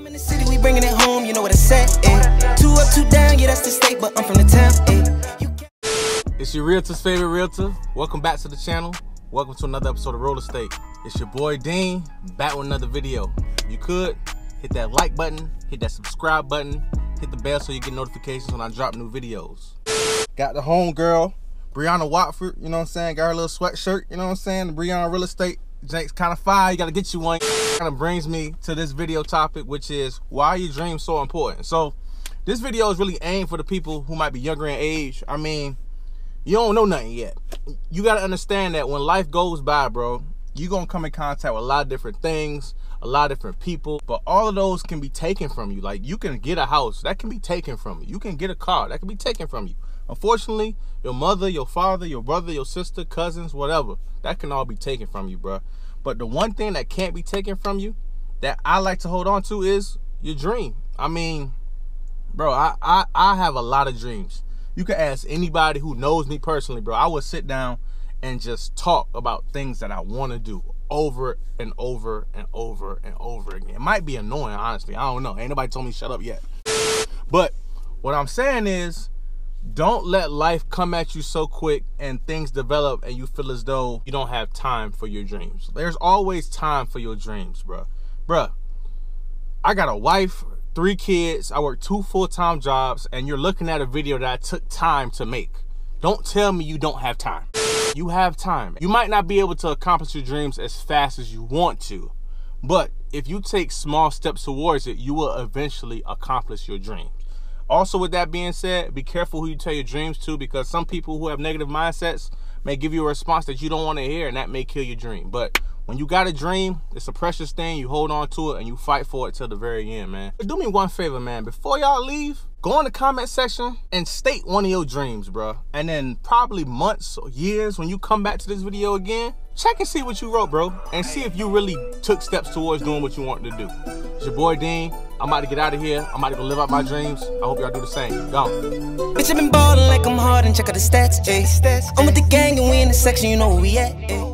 I'm in the city, we bringing it home, you know what I said, eh? Two up, two down, yeah, that's the state, but I'm from the town, eh? It's your realtor's favorite realtor. Welcome back to the channel. Welcome to another episode of Rolle Estate. It's your boy Dean, back with another video. You could, hit that like button, hit that subscribe button, hit the bell so you get notifications when I drop new videos. Got the home girl, Brianna Watford, you know what I'm saying? Got her little sweatshirt, you know what I'm saying? The Brianna Real Estate Jake's kind of fire. You gotta get you one. Kind of brings me to this video topic, which is why your dreams so important? So, this video is really aimed for the people who might be younger in age. I mean, you don't know nothing yet. You gotta understand that when life goes by, bro, you're gonna come in contact with a lot of different things, a lot of different people, but all of those can be taken from you. Like you can get a house, that can be taken from you. You can get a car, that can be taken from you. Unfortunately, your mother, your father, your brother, your sister, cousins, whatever, that can all be taken from you, bro. But the one thing that can't be taken from you, that I like to hold on to, is your dream. I mean, bro, I I, I have a lot of dreams. You can ask anybody who knows me personally, bro. I would sit down and just talk about things that I want to do over and over and over and over again. It might be annoying, honestly. I don't know. Ain't nobody told me shut up yet. But what I'm saying is, don't let life come at you so quick and things develop and you feel as though you don't have time for your dreams. There's always time for your dreams, bro. Bruh, I got a wife, three kids, I work two full-time jobs, and you're looking at a video that I took time to make. Don't tell me you don't have time. You have time. You might not be able to accomplish your dreams as fast as you want to, but if you take small steps towards it, you will eventually accomplish your dreams. Also, with that being said, be careful who you tell your dreams to because some people who have negative mindsets may give you a response that you don't want to hear and that may kill your dream. But when you got a dream, it's a precious thing. You hold on to it and you fight for it till the very end, man. Do me one favor, man. Before y'all leave, go in the comment section and state one of your dreams, bro. And then probably months or years when you come back to this video again, check and see what you wrote, bro. And see if you really took steps towards doing what you wanted to do. It's your boy Dean. I'm about to get out of here. I'm about to go live out my dreams. I hope y'all do the same. Gone. Bitch, i been ballin' like I'm hard and check out the stats, eh? I'm with the gang and we in the section, you know where we at?